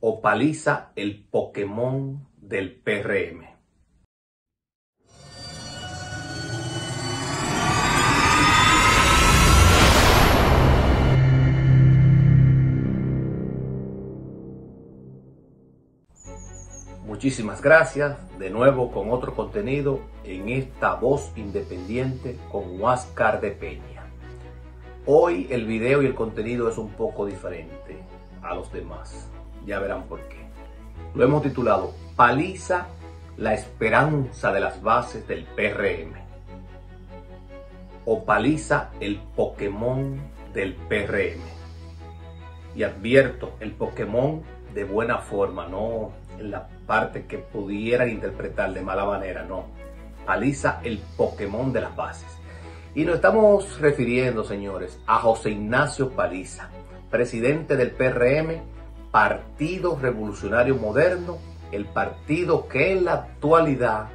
o Paliza el Pokémon del PRM. Muchísimas gracias de nuevo con otro contenido en esta voz independiente con Huáscar de Peña. Hoy el video y el contenido es un poco diferente a los demás. Ya verán por qué. Lo hemos titulado Paliza, la esperanza de las bases del PRM. O Paliza, el Pokémon del PRM. Y advierto, el Pokémon de buena forma, no en la parte que pudieran interpretar de mala manera, no. Paliza, el Pokémon de las bases. Y nos estamos refiriendo, señores, a José Ignacio Paliza, presidente del PRM, Partido Revolucionario Moderno, el partido que en la actualidad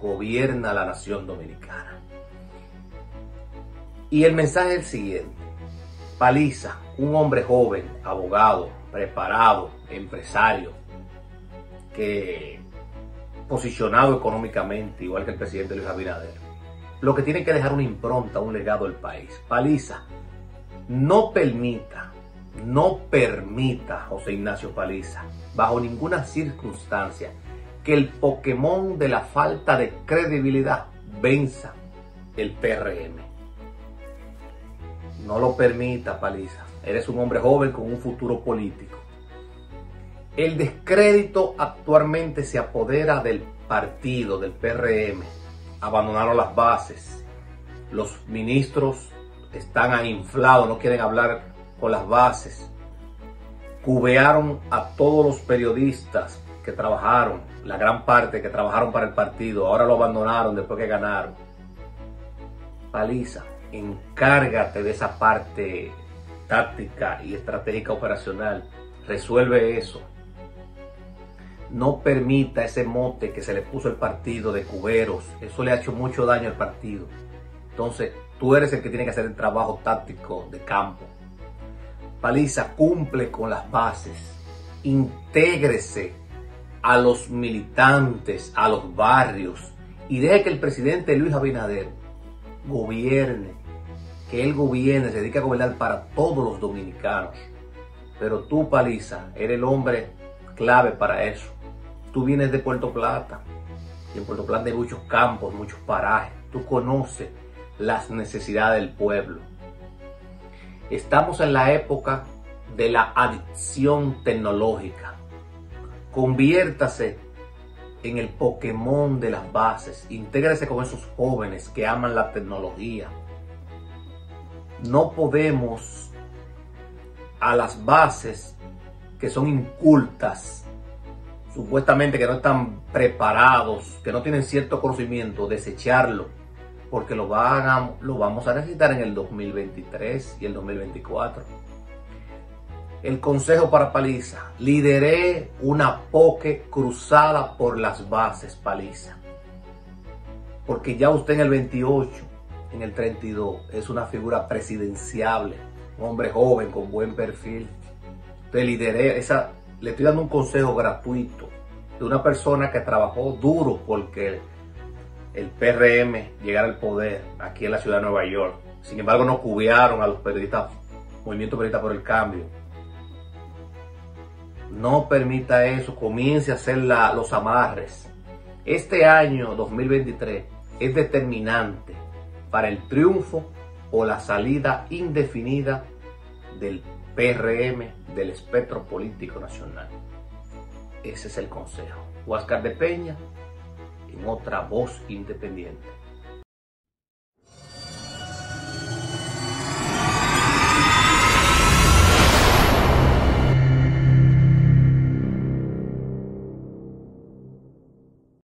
gobierna la nación dominicana. Y el mensaje es el siguiente. Paliza, un hombre joven, abogado, preparado, empresario, que posicionado económicamente, igual que el presidente Luis Abinader, lo que tiene que dejar una impronta, un legado al país. Paliza, no permita, no permita, José Ignacio Paliza, bajo ninguna circunstancia, que el Pokémon de la falta de credibilidad venza el PRM. No lo permita, Paliza. Eres un hombre joven con un futuro político. El descrédito actualmente se apodera del partido, del PRM. Abandonaron las bases. Los ministros están inflados, no quieren hablar con las bases. Cubearon a todos los periodistas que trabajaron, la gran parte que trabajaron para el partido, ahora lo abandonaron después que ganaron. Paliza, encárgate de esa parte táctica y estratégica operacional. Resuelve eso. No permita ese mote que se le puso el partido de cuberos. Eso le ha hecho mucho daño al partido. Entonces, tú eres el que tiene que hacer el trabajo táctico de campo. Paliza cumple con las bases. Intégrese a los militantes, a los barrios y deje que el presidente Luis Abinader gobierne, que él gobierne, se dedique a gobernar para todos los dominicanos. Pero tú, Paliza, eres el hombre clave para eso. Tú vienes de Puerto Plata y en Puerto Plata hay muchos campos, muchos parajes. Tú conoces las necesidades del pueblo. Estamos en la época de la adicción tecnológica. Conviértase en el Pokémon de las bases. Intégrese con esos jóvenes que aman la tecnología. No podemos a las bases que son incultas, supuestamente que no están preparados, que no tienen cierto conocimiento, desecharlo porque lo, vamos a necesitar en el 2023 y el 2024. El consejo para Paliza, lideré una poke cruzada por las bases, Paliza. Porque ya usted en el 28, en el 32, es una figura presidenciable, un hombre joven con buen perfil. Te lideré, esa, le estoy dando un consejo gratuito de una persona que trabajó duro porque el PRM llegar al poder aquí en la ciudad de Nueva York. Sin embargo, no cubriaron a los periodistas, Movimiento Periodista por el Cambio. No permita eso, comience a hacer los amarres. Este año 2023 es determinante para el triunfo o la salida indefinida del PRM del espectro político nacional. Ese es el consejo. Huáscar de Peña, en otra voz independiente.